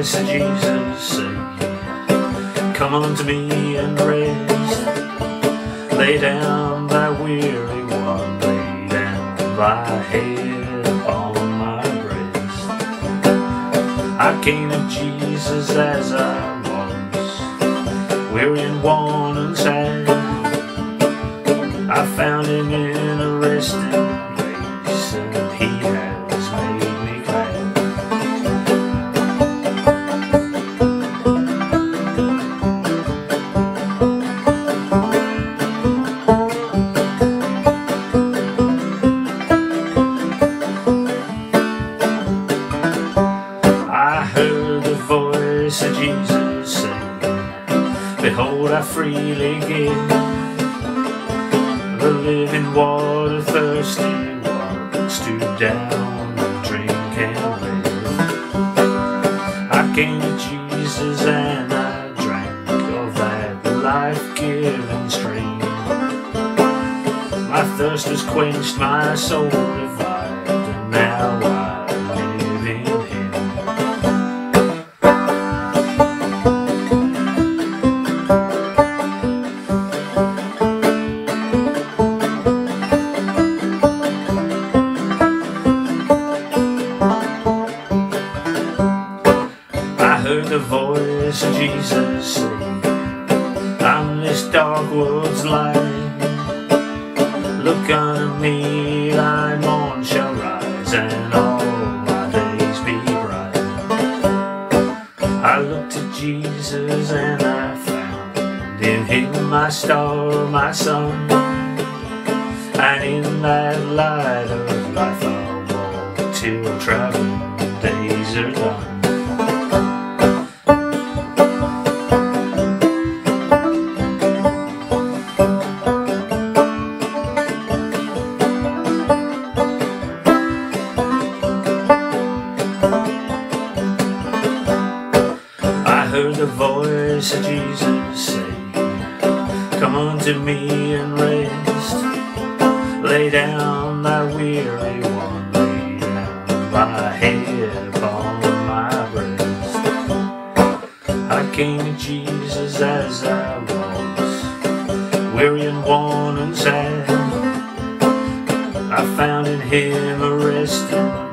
of Jesus say, Come unto me and rest. Lay down thy weary one, lay down thy head upon my breast. I came to Jesus as I was, weary and worn and sad. Voice of Jesus say, Behold, I freely give the living water, thirsty ones to down and drink and live. I came to Jesus and I drank of that life-giving stream. My thirst was quenched, my soul revived, and now I of Jesus I'm this dark world's light. Look unto me, thy morn shall rise, and all my days be bright. I looked to Jesus and I found in him my star, my sun. And in that light of life I'll walk till traveling days are done. Voice of Jesus say, Come unto me and rest. Lay down thy weary one, lay down thy head upon my breast. I came to Jesus as I was, weary and worn and sad. I found in him a resting